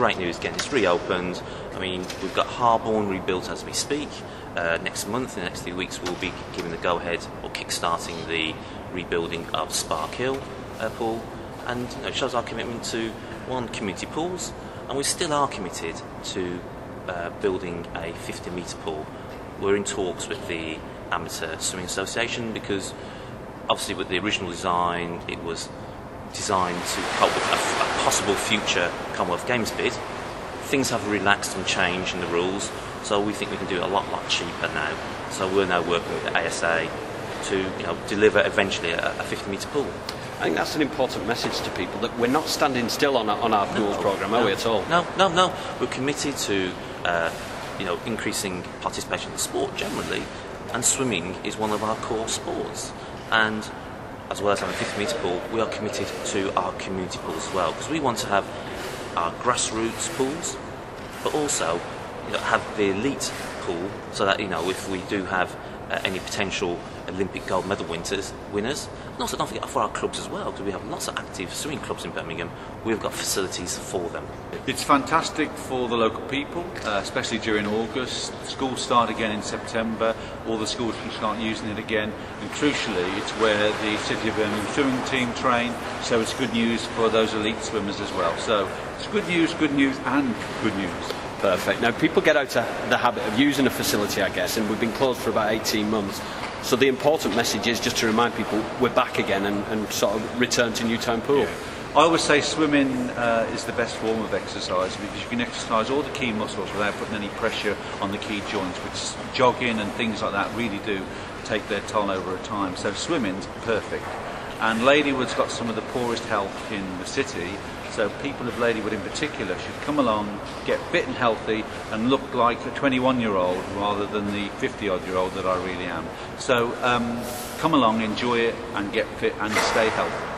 great news getting It's reopened. I mean, we've got Harborne rebuilt as we speak. Uh, next month, in the next few weeks, we'll be giving the go-ahead or kick-starting the rebuilding of Sparkhill uh, pool, and you know, it shows our commitment to one community pools, and we still are committed to uh, building a 50 metre pool. We're in talks with the Amateur Swimming Association because obviously with the original design, it was designed to cope with a possible future Commonwealth Games bid. Things have relaxed and changed in the rules, so we think we can do it a lot, lot cheaper now. So we're now working with the ASA to you know, deliver eventually a, a 50 metre pool. I think that's an important message to people that we're not standing still on our, on our pools No, programme, are no, we at all? No, no, no. We're committed to uh, you know increasing participation in sport generally, and swimming is one of our core sports. And as well as having a 50 metre pool, we are committed to our community pool as well because we want to have our grassroots pools, but also you know, have the elite pool so that you know if we do have uh, any potential Olympic gold medal winners, winners, and also don't forget for our clubs as well because we have lots of active swimming clubs in Birmingham. We've got facilities for them. It's fantastic for the local people, uh, especially during August. Schools start again in September. All the schools can start using it again. And crucially, it's where the City of Birmingham swimming team train. So it's good news for those elite swimmers as well. So it's good news, good news, and good news. Perfect. Now, people get out of the habit of using a facility, I guess, and we've been closed for about 18 months. So the important message is just to remind people we're back again and, and sort of return to Newtown Pool. I always say swimming uh, is the best form of exercise because you can exercise all the key muscles without putting any pressure on the key joints, which jogging and things like that really do take their toll over a time. So swimming's perfect. And Ladywood's got some of the poorest health in the city, so people of Ladywood in particular should come along, get fit and healthy, and look like a 21 year old rather than the 50 odd year old that I really am. So um, come along, enjoy it, and get fit and stay healthy.